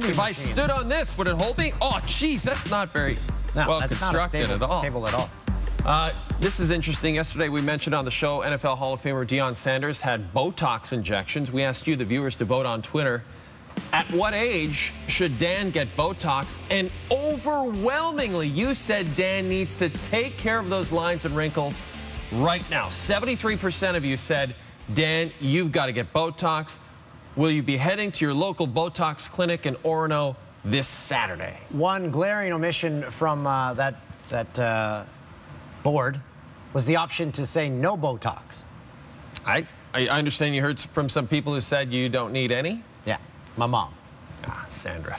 If I stood on this, would it hold me? Oh, geez, that's not very no, well that's constructed at all. Table at all. Uh, this is interesting. Yesterday, we mentioned on the show NFL Hall of Famer Deion Sanders had Botox injections. We asked you, the viewers, to vote on Twitter. At what age should Dan get Botox? And overwhelmingly, you said Dan needs to take care of those lines and wrinkles right now. 73% of you said, Dan, you've got to get Botox. Will you be heading to your local Botox clinic in Orono this Saturday? One glaring omission from uh, that, that uh, board was the option to say no Botox. I, I understand you heard from some people who said you don't need any? Yeah, my mom. Ah, Sandra.